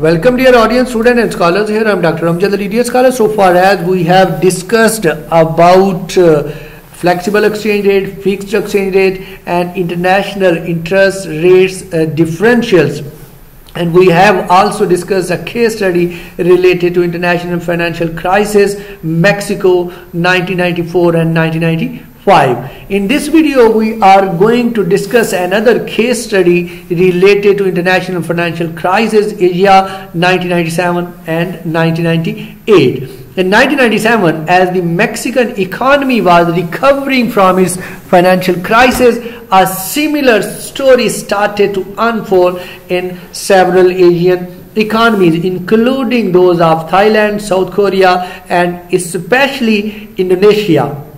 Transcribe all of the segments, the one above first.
Welcome dear audience, students and scholars. Here I am Dr. Amjad Ali, dear scholars. So far as we have discussed about uh, flexible exchange rate, fixed exchange rate and international interest rates uh, differentials. And we have also discussed a case study related to international financial crisis, Mexico 1994 and 1990. 5. In this video, we are going to discuss another case study related to international financial crisis, Asia 1997 and 1998. In 1997, as the Mexican economy was recovering from its financial crisis, a similar story started to unfold in several Asian economies, including those of Thailand, South Korea, and especially Indonesia.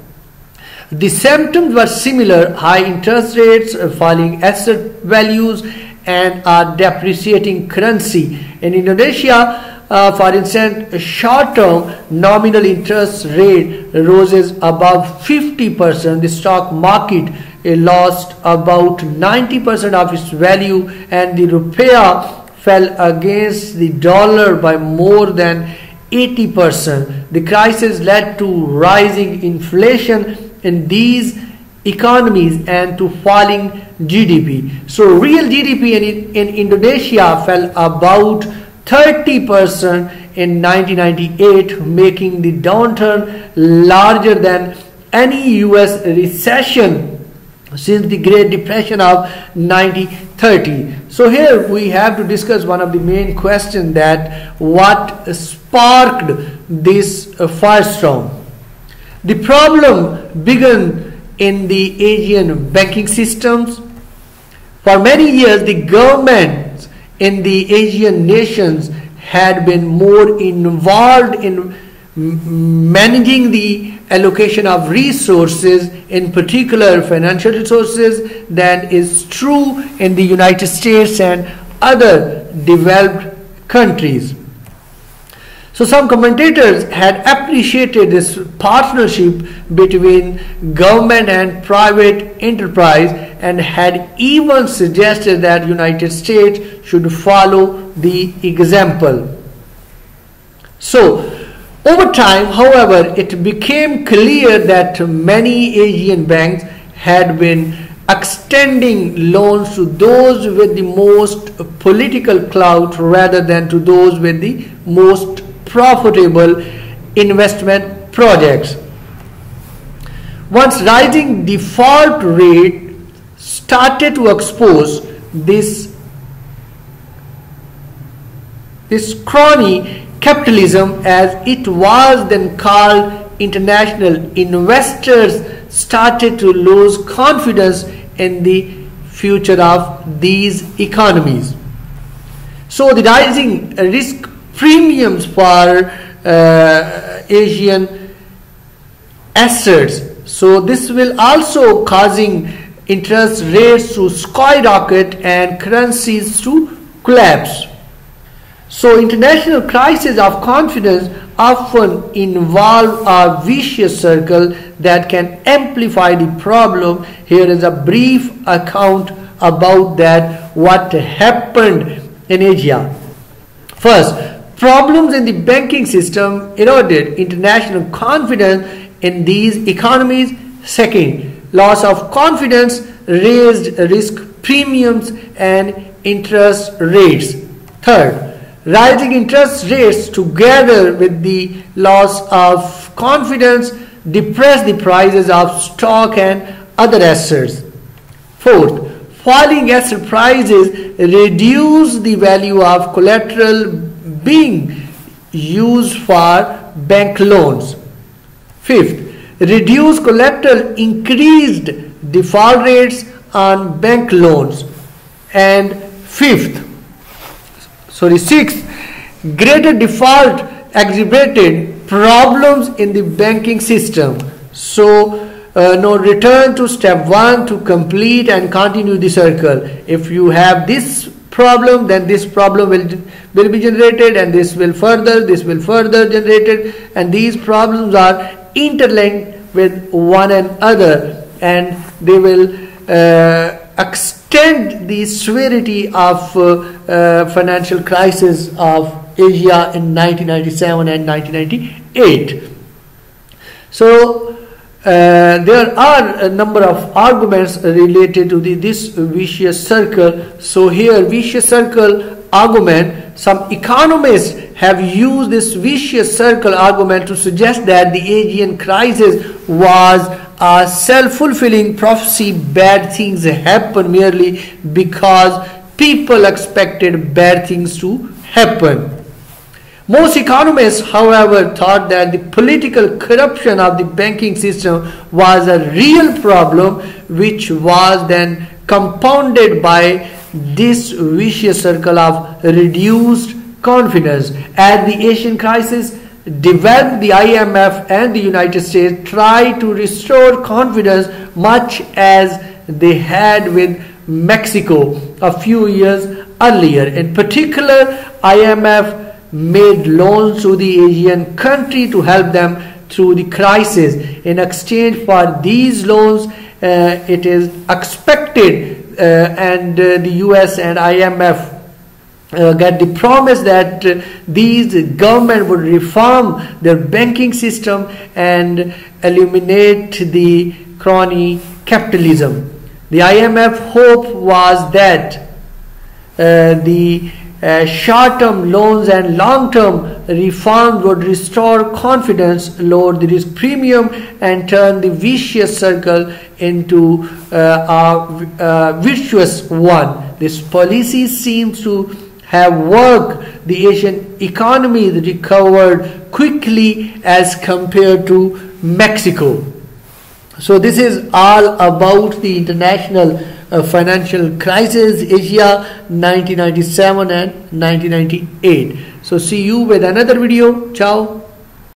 The symptoms were similar high interest rates, uh, falling asset values, and a depreciating currency. In Indonesia, uh, for instance, short term nominal interest rate roses above 50%. The stock market lost about 90% of its value, and the rupiah fell against the dollar by more than 80%. The crisis led to rising inflation in these economies and to falling GDP. So real GDP in, in Indonesia fell about 30% in 1998 making the downturn larger than any US recession since the Great Depression of 1930. So here we have to discuss one of the main questions that what sparked this firestorm. The problem began in the Asian banking systems. For many years, the governments in the Asian nations had been more involved in managing the allocation of resources, in particular financial resources, than is true in the United States and other developed countries. So some commentators had appreciated this partnership between government and private enterprise and had even suggested that United States should follow the example. So over time, however, it became clear that many Asian banks had been extending loans to those with the most political clout rather than to those with the most profitable investment projects. Once rising default rate started to expose this, this crony capitalism as it was then called international investors started to lose confidence in the future of these economies. So the rising risk premiums for uh, Asian assets. So this will also causing interest rates to skyrocket and currencies to collapse. So international crises of confidence often involve a vicious circle that can amplify the problem. Here is a brief account about that what happened in Asia. First, Problems in the banking system eroded international confidence in these economies. Second, loss of confidence raised risk premiums and interest rates. Third, rising interest rates together with the loss of confidence depressed the prices of stock and other assets. Fourth, falling asset prices reduce the value of collateral being used for bank loans. Fifth, reduced collateral increased default rates on bank loans. And fifth, sorry, sixth, greater default exacerbated problems in the banking system. So, uh, no return to step one to complete and continue the circle. If you have this problem then this problem will will be generated and this will further this will further generated and these problems are interlinked with one another and they will uh, extend the severity of uh, uh, financial crisis of Asia in 1997 and 1998. So uh, there are a number of arguments related to the, this vicious circle. So here vicious circle argument, some economists have used this vicious circle argument to suggest that the Asian crisis was a self-fulfilling prophecy. Bad things happen merely because people expected bad things to happen. Most economists, however, thought that the political corruption of the banking system was a real problem which was then compounded by this vicious circle of reduced confidence. As the Asian crisis developed, the IMF and the United States tried to restore confidence much as they had with Mexico a few years earlier. In particular, IMF made loans to the Asian country to help them through the crisis. In exchange for these loans, uh, it is expected uh, and uh, the US and IMF uh, get the promise that uh, these government would reform their banking system and eliminate the crony capitalism. The IMF hope was that uh, the uh, short-term loans and long-term reforms would restore confidence, lower the risk premium, and turn the vicious circle into uh, a, a virtuous one. This policy seems to have worked. The Asian economy recovered quickly as compared to Mexico. So this is all about the international uh, financial crisis, Asia 1997 and 1998. So see you with another video. Ciao.